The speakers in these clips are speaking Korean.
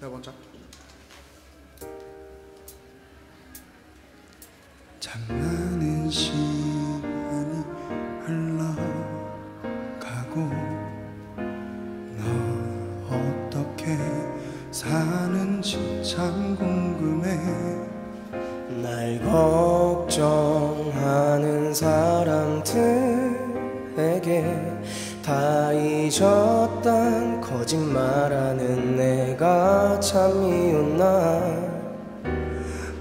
내가 먼저. 참 많은 시간이 흘러가고 너 어떻게 사는지 참 궁금해. 날 걱정하는 사람들에게 다 잊었단 거짓말하는 내 가참날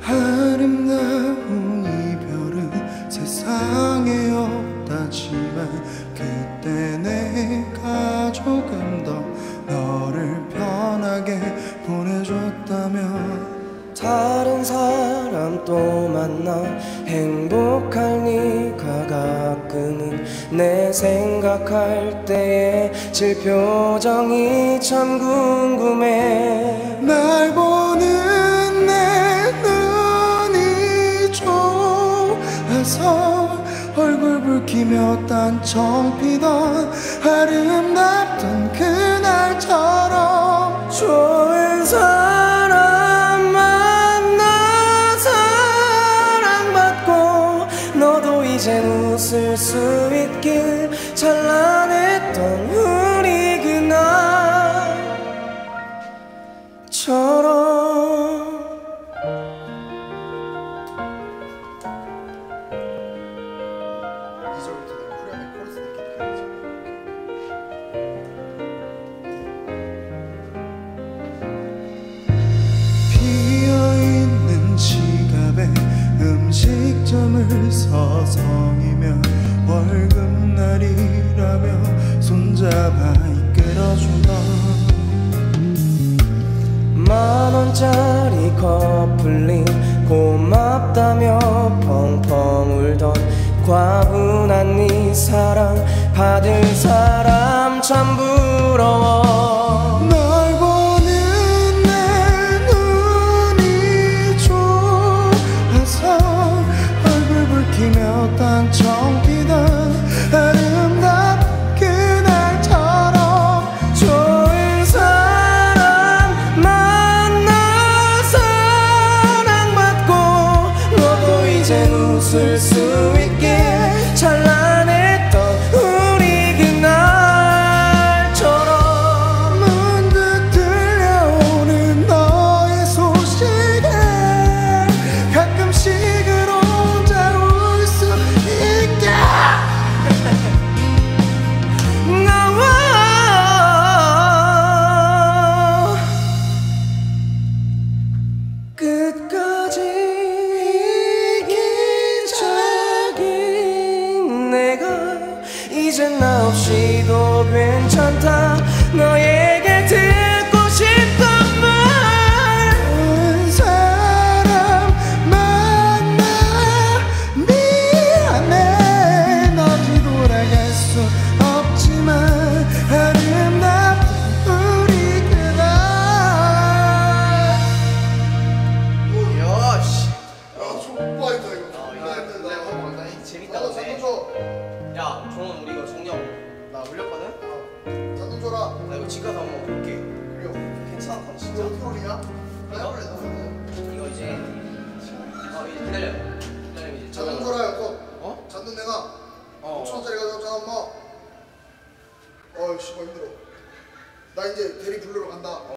아름다운 이별은 세상에 없다지만 그때 내가 조금 더 너를 편하게 보내줬다면 다른 사람 또 만나 행복할 네가 가끔은 내 생각할 때의 질표정이 참 궁금해 얼굴 붉히며 딴청 피던 아름답던 그날처럼 좋은 사람 만나 사랑받고 너도 이젠 웃을 수 있길 찬란했던 우 서성이며 월급날이라며 손잡아 이끌어주던 만 원짜리 커플링 고맙다며 펑펑 울던 과분한 네 사랑 받을 사람 참 부러워 딴청 피던 아름답 그날처럼 좋은 사람 만나 사랑받고 너도 이젠 웃을 수 있게 이젠 나 없이도 괜찮다. 너에 같이 가서 한번 볼게. 그래요 괜찮다 진짜? 어떻게 올리냐? 나해볼래 나 이거 이제 어 이제 기다려. 기다려 이제. 잡는 거라 이거 어? 잡는 내가 어. 5천원짜리 가져왔잖아 엄마 어이 씨발 뭐 힘들어. 나 이제 대리 불러러 간다.